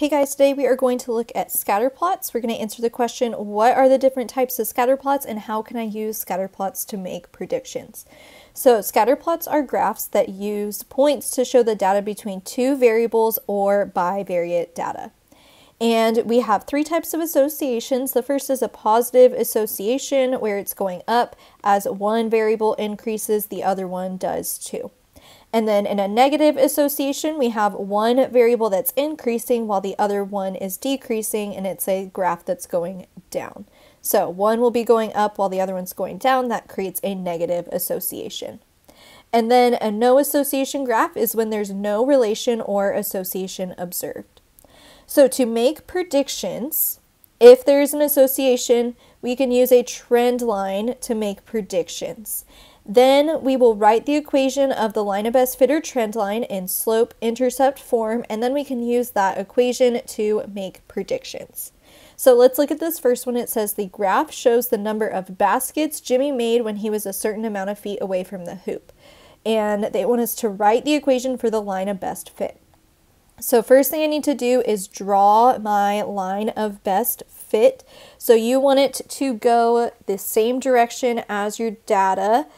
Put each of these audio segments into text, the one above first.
Hey guys, today we are going to look at scatter plots. We're going to answer the question, what are the different types of scatter plots and how can I use scatter plots to make predictions? So scatter plots are graphs that use points to show the data between two variables or bivariate data. And we have three types of associations. The first is a positive association where it's going up as one variable increases, the other one does too. And then in a negative association, we have one variable that's increasing while the other one is decreasing, and it's a graph that's going down. So one will be going up while the other one's going down. That creates a negative association. And then a no association graph is when there's no relation or association observed. So to make predictions, if there is an association, we can use a trend line to make predictions. Then we will write the equation of the line of best fit or trend line in slope intercept form, and then we can use that equation to make predictions. So let's look at this first one. It says the graph shows the number of baskets Jimmy made when he was a certain amount of feet away from the hoop. And they want us to write the equation for the line of best fit. So first thing I need to do is draw my line of best fit. So you want it to go the same direction as your data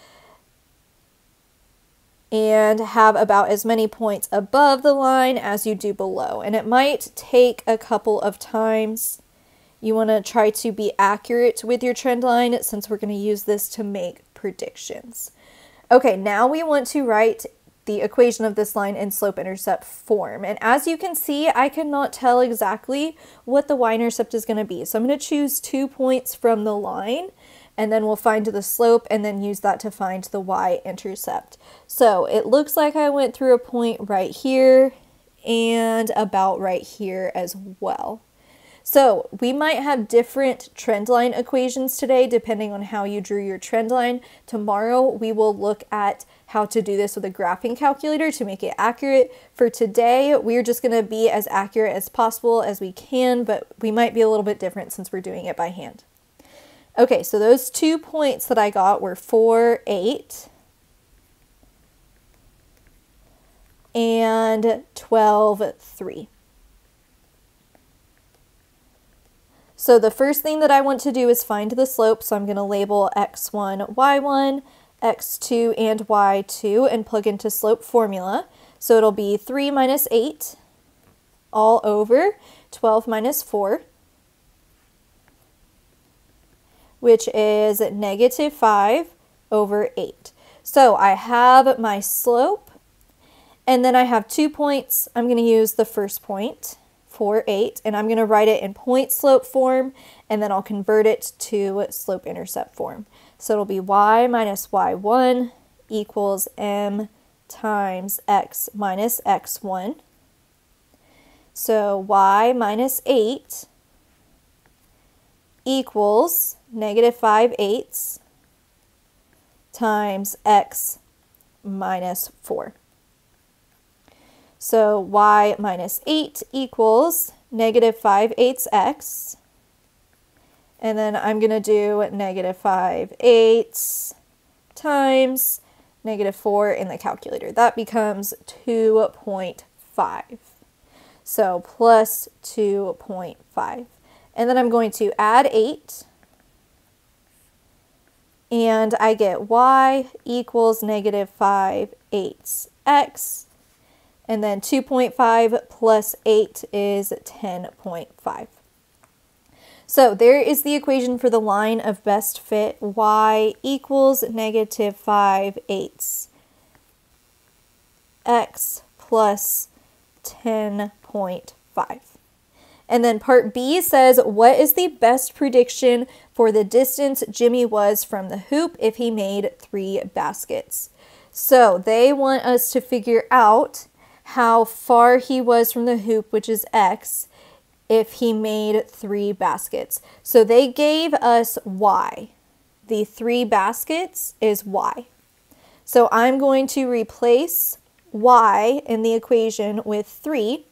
and have about as many points above the line as you do below. And it might take a couple of times. You want to try to be accurate with your trend line since we're going to use this to make predictions. Okay, now we want to write the equation of this line in slope-intercept form. And as you can see, I cannot tell exactly what the y-intercept is going to be. So I'm going to choose two points from the line and then we'll find the slope and then use that to find the y-intercept. So it looks like I went through a point right here and about right here as well. So we might have different trend line equations today depending on how you drew your trend line. Tomorrow we will look at how to do this with a graphing calculator to make it accurate. For today, we're just going to be as accurate as possible as we can, but we might be a little bit different since we're doing it by hand. Okay, so those two points that I got were 4, 8, and 12, 3. So the first thing that I want to do is find the slope, so I'm going to label x1, y1, x2, and y2 and plug into slope formula. So it'll be 3 minus 8 all over 12 minus 4. Which is negative 5 over 8. So I have my slope, and then I have two points. I'm going to use the first point, 4, 8, and I'm going to write it in point slope form, and then I'll convert it to slope intercept form. So it'll be y minus y1 equals m times x minus x1. So y minus 8 equals negative 5 eighths times x minus 4. So y minus 8 equals negative 5 eighths x. And then I'm going to do negative 5 eighths times negative 4 in the calculator. That becomes 2.5. So plus 2.5. And then I'm going to add 8 and I get y equals negative 5 eighths x, and then 2.5 plus 8 is 10.5. So there is the equation for the line of best fit y equals negative 5 eighths x plus 10.5. And then part B says, what is the best prediction for the distance Jimmy was from the hoop if he made three baskets? So they want us to figure out how far he was from the hoop, which is X, if he made three baskets. So they gave us Y. The three baskets is Y. So I'm going to replace Y in the equation with 3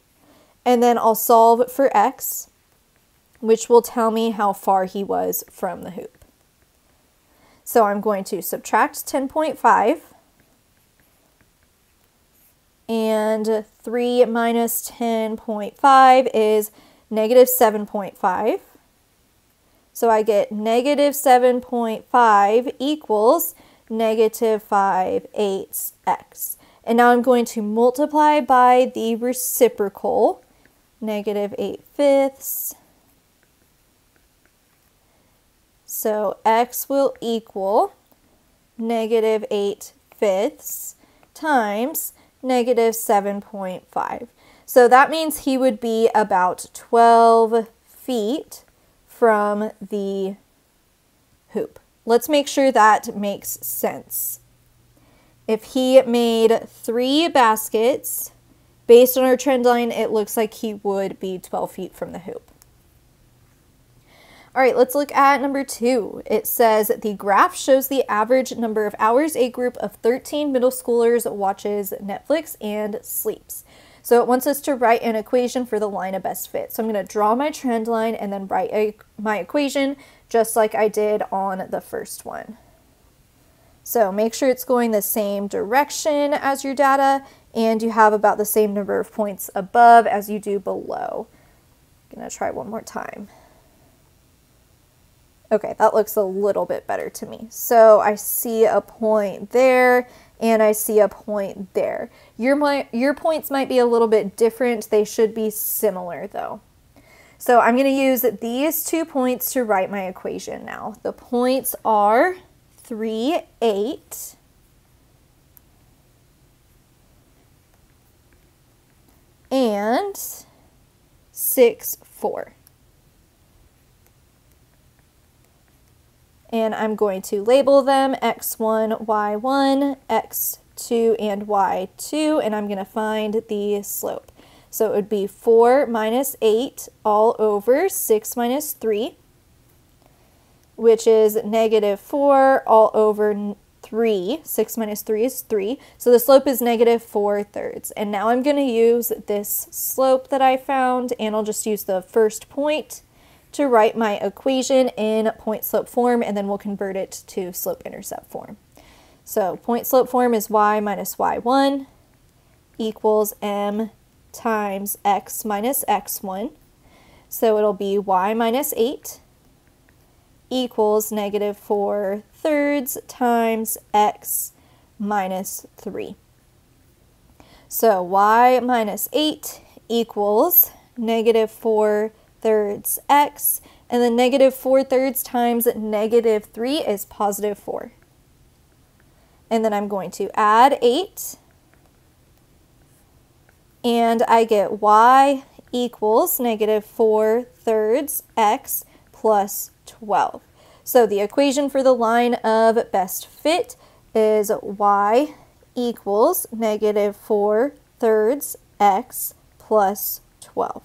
and then I'll solve for x, which will tell me how far he was from the hoop. So I'm going to subtract 10.5, and 3 minus 10.5 is negative 7.5. So I get negative 7.5 equals negative 5 eighths x. And now I'm going to multiply by the reciprocal, negative 8 fifths. So x will equal negative 8 fifths times negative 7.5. So that means he would be about 12 feet from the hoop. Let's make sure that makes sense. If he made three baskets, based on our trend line, it looks like he would be 12 feet from the hoop. All right, let's look at number two. It says the graph shows the average number of hours a group of 13 middle schoolers watches Netflix and sleeps. So it wants us to write an equation for the line of best fit. So I'm going to draw my trend line and then write a, my equation just like I did on the first one. So make sure it's going the same direction as your data and you have about the same number of points above as you do below. I'm to try one more time. Okay, that looks a little bit better to me. So I see a point there and I see a point there. Your, your points might be a little bit different. They should be similar though. So I'm to use these two points to write my equation now. The points are 3, 8, and 6, 4. and I'm going to label them x1, y1, x2, and y2, and I'm going to find the slope. So it would be 4 minus 8 all over 6 minus 3, which is negative 4 all over 3. 6 minus 3 is 3. So the slope is negative 4 thirds. And now I'm going to use this slope that I found, and I'll just use the first point to write my equation in point slope form and then we'll convert it to slope intercept form. So point slope form is y minus y1 equals m times x minus x1. So it'll be y minus 8 equals negative 4 thirds times x minus 3. So y minus 8 equals negative 4 thirds x, and then negative 4 thirds times negative 3 is positive 4. And then I'm going to add 8, and I get y equals negative 4 thirds x plus 12. So the equation for the line of best fit is y equals negative 4 thirds x plus 12.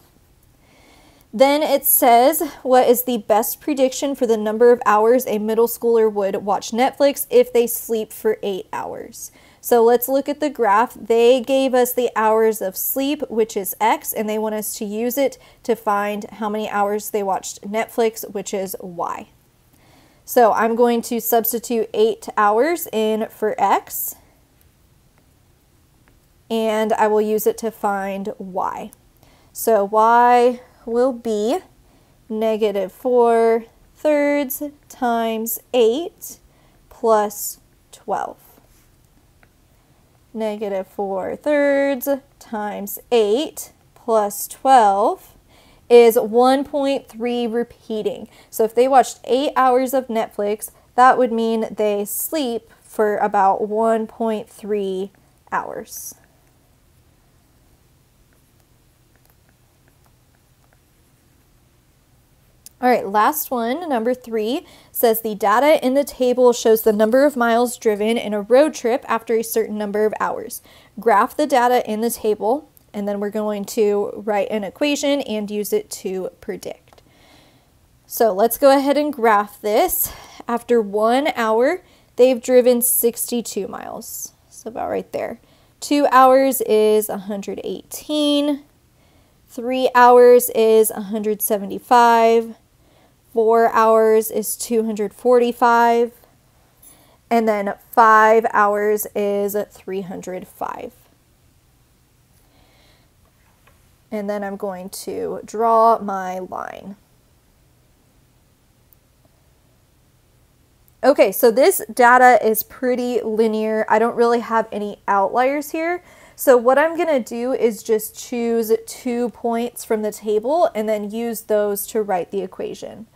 Then it says, what is the best prediction for the number of hours a middle schooler would watch Netflix if they sleep for eight hours? So let's look at the graph. They gave us the hours of sleep, which is X, and they want us to use it to find how many hours they watched Netflix, which is Y. So I'm going to substitute eight hours in for X, and I will use it to find Y. So Y will be negative 4 thirds times 8 plus 12. Negative 4 thirds times 8 plus 12 is 1.3 repeating. So if they watched 8 hours of Netflix, that would mean they sleep for about 1.3 hours. All right, last one, number three, says the data in the table shows the number of miles driven in a road trip after a certain number of hours. Graph the data in the table, and then we're going to write an equation and use it to predict. So let's go ahead and graph this. After one hour, they've driven 62 miles. So about right there. Two hours is 118. Three hours is 175 four hours is 245 and then five hours is 305. And then I'm going to draw my line. Okay, so this data is pretty linear. I don't really have any outliers here. So what I'm going to do is just choose two points from the table and then use those to write the equation.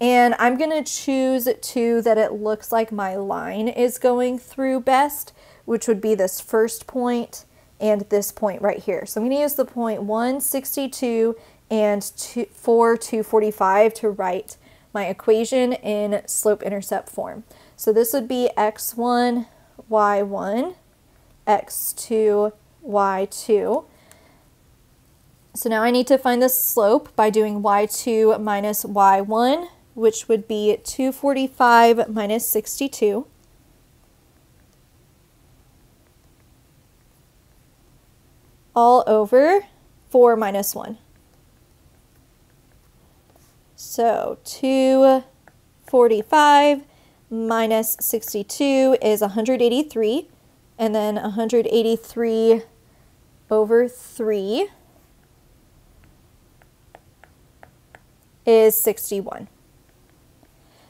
And I'm going to choose two that it looks like my line is going through best, which would be this first point and this point right here. So I'm going to use the point 162 and 4 245 to write my equation in slope-intercept form. So this would be x1, y1, x2, y2. So now I need to find the slope by doing y2 minus y1, which would be 245 minus 62. All over 4 minus 1. So 245 minus 62 is 183, and then 183 over 3 is 61.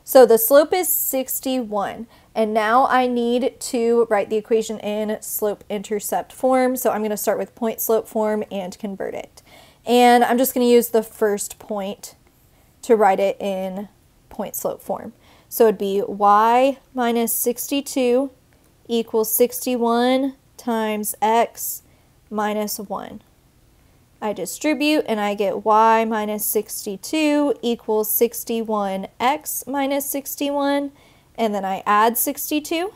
So the slope is 61. And now I need to write the equation in slope-intercept form. So I'm going to start with point slope form and convert it. And I'm just going to use the first point to write it in point slope form. So it'd be y minus 62 equals 61 times x minus 1. I distribute and I get y minus 62 equals 61x minus 61 and then I add 62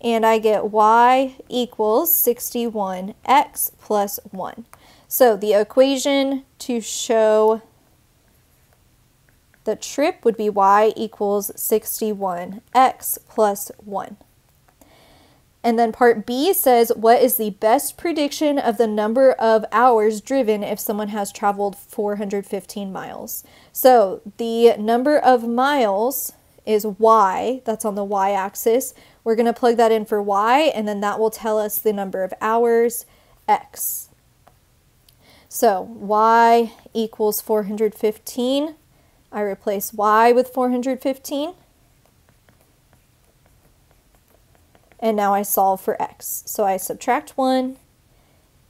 and I get y equals 61x plus 1. So the equation to show the trip would be y equals 61x plus 1. And then part B says, what is the best prediction of the number of hours driven if someone has traveled 415 miles? So the number of miles is y, that's on the y-axis. We're going to plug that in for y, and then that will tell us the number of hours, x. So y equals 415. I replace y with 415. and now I solve for x. So I subtract 1,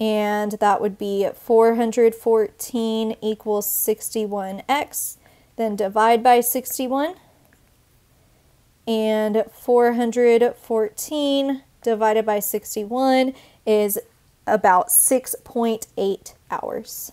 and that would be 414 equals 61x. Then divide by 61, and 414 divided by 61 is about 6.8 hours.